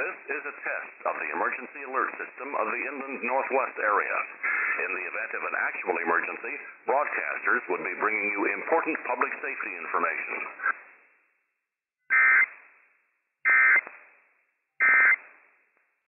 This is a test of the emergency alert system of the inland northwest area. In the event of an actual emergency, broadcasters would be bringing you important public safety information.